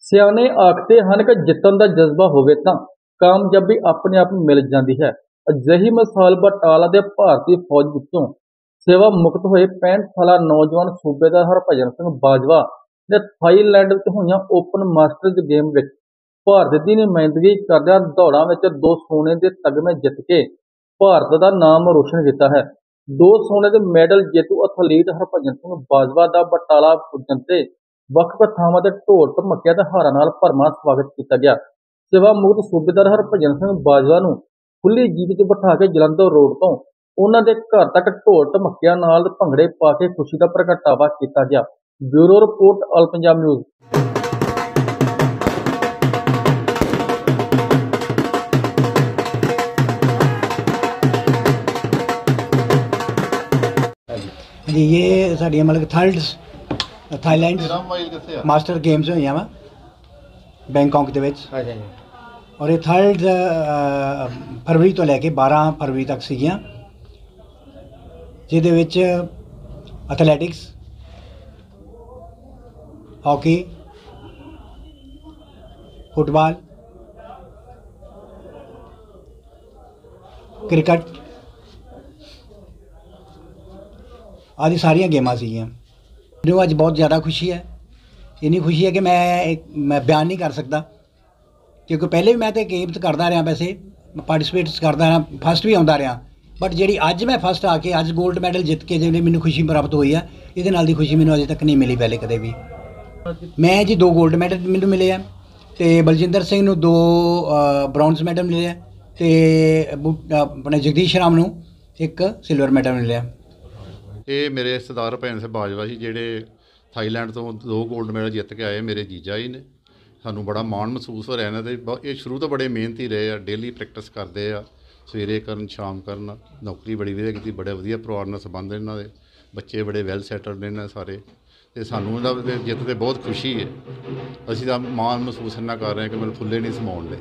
ਸਿਆਣੇ ਆਖਦੇ ਹਨ ਕਿ ਜਿੱਤਣ ਦਾ ਜਜ਼ਬਾ ਹੋਵੇ ਤਾਂ ਕਾਮਯਾਬੀ ਆਪਣੇ ਆਪ ਮਿਲ ਜਾਂਦੀ ਹੈ। ਅਜਿਹੀ ਮਿਸਾਲ ਬਟਾਲਾ ਦੇ ਭਾਰਤੀ ਫੌਜ ਵਿੱਚੋਂ ਸੇਵਾ ਮੁਕਤ ਹੋਏ 65 ਸਾਲਾ ਨੌਜਵਾਨ ਸੂਬੇਦਾਰ ਹਰਭਜਨ ਸਿੰਘ ਬਾਜਵਾ ਨੇ ਥਾਈਲੈਂਡ ਵਿੱਚ ਹੋਈਆਂ ਓਪਨ ਮਾਸਟਰਜ਼ ਗੇਮ ਵਿੱਚ ਭਾਰਤ ਦੀ ਨੁਮਾਇੰਦਗੀ ਕਰਦਿਆਂ ਦੌੜਾਂ ਵਿੱਚ ਦੋ ਸੋਨੇ ਦੇ ਤਗਮੇ ਜਿੱਤ ਕੇ ਭਾਰਤ ਦਾ ਨਾਮ ਰੋਸ਼ਨ ਕੀਤਾ ਹੈ। ਦੋ ਸੋਨੇ ਦੇ ਮੈਡਲ ਜੇਤੂ ਅਥਲੀਟ ਹਰਭਜਨ ਸਿੰਘ ਬਾਜਵਾ ਦਾ ਬਟਾਲਾ ਪੁੱਜਣ ਤੇ ਵੱਖ-ਵੱਖ ਥਾਵਾਂ ਤੇ ਢੋਲ ਧਮੱਕਿਆਂ ਤੇ ਹਾਰਾਂ ਨਾਲ ਭਰਵਾਂ ਸਵਾਗਤ ਕੀਤਾ ਗਿਆ। ਸੇਵਾ ਮੁਕਤ ਸੂਬੇਦਾਰ ਹਰਭਜਨ ਸਿੰਘ ਬਾਜਵਾ ਨੂੰ ਖੁੱਲੀ ਜੀਪ 'ਚ ਬਿਠਾ ਕੇ ਜਲੰਧਰ ਰੋਡ ਤੋਂ ਉਹਨਾਂ ਦੇ ਘਰ ਤੱਕ ਢੋਲ ਧਮੱਕਿਆਂ ਨਾਲ ਭੰਗੜੇ ਪਾ ਕੇ ਖੁਸ਼ੀ ਦਾ ਪ੍ਰਗਟਾਵਾ ਕੀਤਾ ਗਿਆ। Bureau report all Punjab news. ਜੀ ਇਹ ਸਾਡੀਆਂ ਮਤਲਬ ਥਰਡ ਥਾਈਲੈਂਡ ਤੇਰਾ ਮੋਬਾਈਲ ਕਿੱਥੇ ਆ ਮਾਸਟਰ ਗੇਮਸ ਹੋਈਆਂ ਵਾ ਬੈਂਕਾਕ ਦੇ ਵਿੱਚ ਅੱਛਾ ਜੀ ਔਰ ਇਹ ਥਰਡ ਫਰਵਰੀ ਤੋਂ ਲੈ ਕੇ 12 ਫਰਵਰੀ ਤੱਕ ਸੀਗੀਆਂ ਜਿਹਦੇ ਵਿੱਚ ਐਥਲੈਟਿਕਸ ਹਾਕੀ ਫੁੱਟਬਾਲ ਕ੍ਰਿਕਟ ਆਦਿ ਸਾਰੀਆਂ ਗੇਮਾਂ ਸੀਗੀਆਂ। ਮੈਨੂੰ ਅੱਜ ਬਹੁਤ ਜ਼ਿਆਦਾ ਖੁਸ਼ੀ ਹੈ। ਇੰਨੀ ਖੁਸ਼ੀ ਹੈ ਕਿ ਮੈਂ ਮੈਂ ਬਿਆਨ ਨਹੀਂ ਕਰ ਸਕਦਾ। ਕਿਉਂਕਿ ਪਹਿਲੇ ਵੀ ਮੈਂ ਤੇ ਗੇਮਸ ਕਰਦਾ ਰਿਹਾ ਵੈਸੇ ਪਾਰਟਿਸਿਪੇਟਸ ਕਰਦਾ ਰਿਹਾ ਫਸਟ ਵੀ ਆਉਂਦਾ ਰਿਹਾ। ਬਟ ਜਿਹੜੀ ਅੱਜ ਮੈਂ ਫਸਟ ਆ ਕੇ, ਅੱਜ 골ਡ ਮੈਡਲ ਜਿੱਤ ਕੇ ਜਿਹੜੀ ਮੈਨੂੰ ਖੁਸ਼ੀ ਪ੍ਰਾਪਤ ਹੋਈ ਹੈ, ਇਹਦੇ ਨਾਲ ਦੀ ਖੁਸ਼ੀ ਮੈਨੂੰ ਅਜੇ ਤੱਕ ਨਹੀਂ ਮਿਲੀ ਪਹਿਲੇ ਕਦੇ ਵੀ। ਮੈਂ ਜੀ ਦੋ 골ਡ ਮੈਡਲ ਮੈਨੂੰ ਮਿਲੇ ਆ ਤੇ ਬਲਜਿੰਦਰ ਸਿੰਘ ਨੂੰ ਦੋ ਬ੍ਰੌਂਜ਼ ਮੈਡਲ ਮਿਲੇ ਆ ਤੇ ਆਪਣੇ ਜਗਦੀਸ਼ ਰਾਮ ਨੂੰ ਇੱਕ ਸਿਲਵਰ ਮੈਡਲ ਮਿਲਿਆ। ਇਹ ਮੇਰੇ ਸਰਦਾਰ ਭੈਣ ਸੇ ਬਾਜਵਾ ਜੀ ਜਿਹੜੇ ਥਾਈਲੈਂਡ ਤੋਂ ਦੋ 골ਡ ਮੈਡਲ ਜਿੱਤ ਕੇ ਆਏ ਮੇਰੇ ਜੀਜਾ ਜੀ ਨੇ। ਸਾਨੂੰ ਬੜਾ ਮਾਣ ਮਹਿਸੂਸ ਹੋ ਰਿਹਾ ਇਹਨਾਂ ਤੇ ਬ- ਇਹ ਸ਼ੁਰੂ ਤੋਂ ਬੜੇ ਮਿਹਨਤੀ ਰਹੇ ਆ ਡੇਲੀ ਪ੍ਰੈਕਟਿਸ ਕਰਦੇ ਆ, ਸਵੇਰੇ ਕਰਨ, ਸ਼ਾਮ ਕਰਨ। ਨੌਕਰੀ ਬੜੀ ਵਧੀਆ ਕੀਤੀ, ਬੜੇ ਵਧੀਆ ਪਰਿਵਾਰ ਨਾਲ ਸੰਬੰਧ ਇਹਨਾਂ ਦੇ। ਬੱਚੇ ਬੜੇ ਵੈਲ ਸੈਟਲਡ ਨੇ ਇਹਨਾਂ ਸਾਰੇ। ਤੇ ਸਾਨੂੰ ਇਹਨਾਂ ਦੇ ਜਿੱਤ ਤੇ ਬਹੁਤ ਖੁਸ਼ੀ ਹੈ। ਅਸੀਂ ਤਾਂ ਮਾਣ ਮਹਿਸੂਸ ਇਹਨਾਂ ਕਰ ਰਹੇ ਹਾਂ ਕਿ ਮੈਨੂੰ ਫੁੱਲੇ ਨਹੀਂ ਸਮਾਉਣ ਲਈ